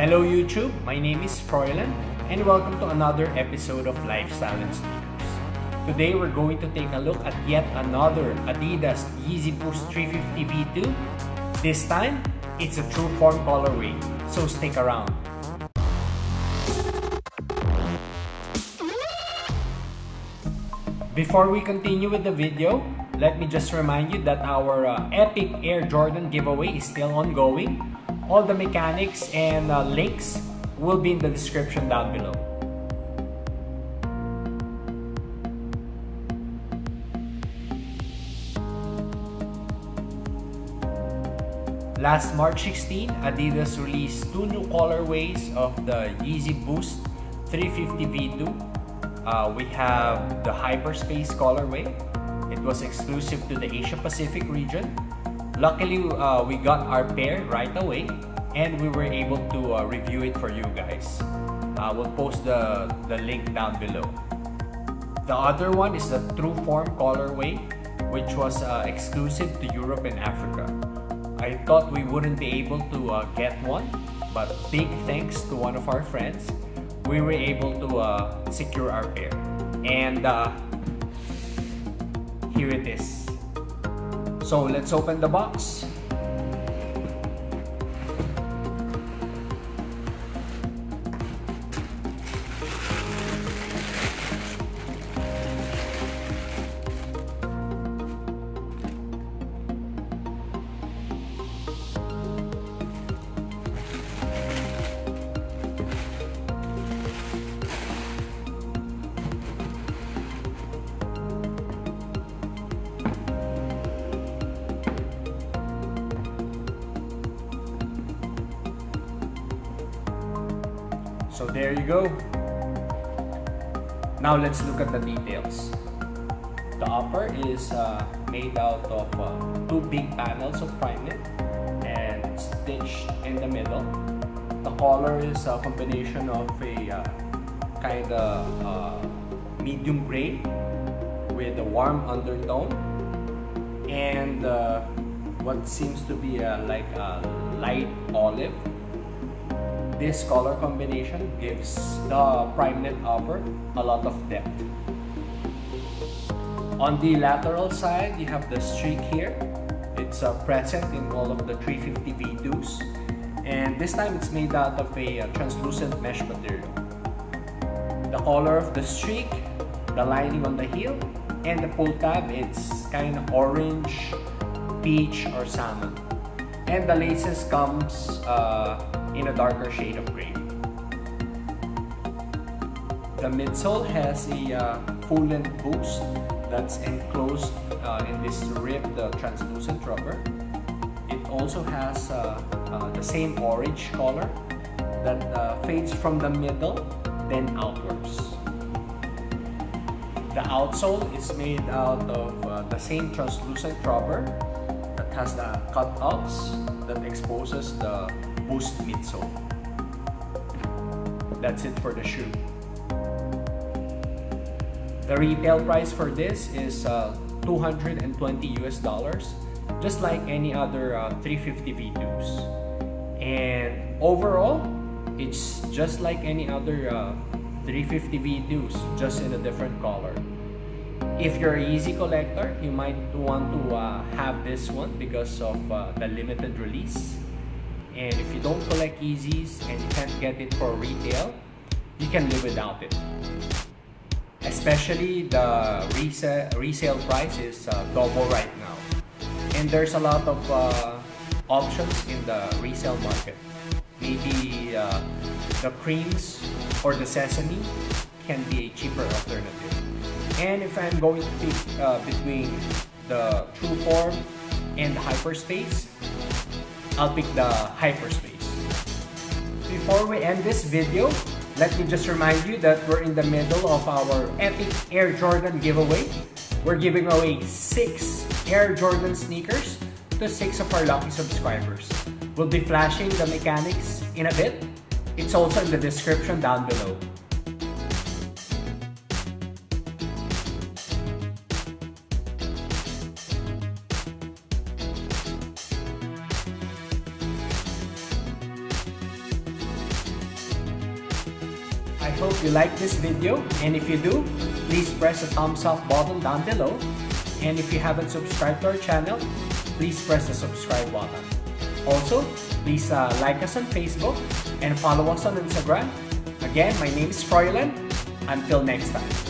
Hello YouTube, my name is Froilan and welcome to another episode of Lifestyle and Sneakers. Today we're going to take a look at yet another Adidas Yeezy Boost 350 V2. This time, it's a true form colorway, so stick around. Before we continue with the video, let me just remind you that our uh, Epic Air Jordan giveaway is still ongoing. All the mechanics and uh, links will be in the description down below. Last March 16, Adidas released two new colorways of the Yeezy Boost 350 V2. Uh, we have the Hyperspace colorway. It was exclusive to the Asia Pacific region. Luckily, uh, we got our pair right away and we were able to uh, review it for you guys. Uh, we'll post the, the link down below. The other one is the True Form colorway, which was uh, exclusive to Europe and Africa. I thought we wouldn't be able to uh, get one, but big thanks to one of our friends, we were able to uh, secure our pair. And here it is. So let's open the box. So there you go. Now let's look at the details. The upper is uh, made out of uh, two big panels of Primeknit and stitched in the middle. The color is a combination of a uh, kind of uh, medium gray with a warm undertone and uh, what seems to be a, like a light olive this color combination gives the Primeknit upper a lot of depth. On the lateral side, you have the streak here. It's uh, present in all of the 350 V2s. And this time it's made out of a uh, translucent mesh material. The color of the streak, the lining on the heel, and the pull tab, it's kind of orange, peach, or salmon. And the laces comes uh, in a darker shade of gray. The midsole has a uh, full-length boost that's enclosed uh, in this ribbed translucent rubber. It also has uh, uh, the same orange color that uh, fades from the middle then outwards. The outsole is made out of the same translucent rubber that has the cutouts that exposes the Boost midsole. That's it for the shoe. The retail price for this is uh, 220 US dollars, just like any other uh, 350 V2s. And overall, it's just like any other uh, 350 V2s, just in a different color. If you're a Yeezy collector, you might want to uh, have this one because of uh, the limited release. And if you don't collect Yeezys and you can't get it for retail, you can live without it. Especially the resale, resale price is uh, double right now. And there's a lot of uh, options in the resale market. Maybe uh, the creams or the sesame can be a cheaper alternative. And if I'm going to pick uh, between the True Form and the Hyperspace, I'll pick the Hyperspace. Before we end this video, let me just remind you that we're in the middle of our Epic Air Jordan giveaway. We're giving away 6 Air Jordan sneakers to 6 of our lucky subscribers. We'll be flashing the mechanics in a bit. It's also in the description down below. Hope you like this video and if you do, please press the thumbs up button down below. And if you haven't subscribed to our channel, please press the subscribe button. Also, please uh, like us on Facebook and follow us on Instagram. Again, my name is Froylan. Until next time.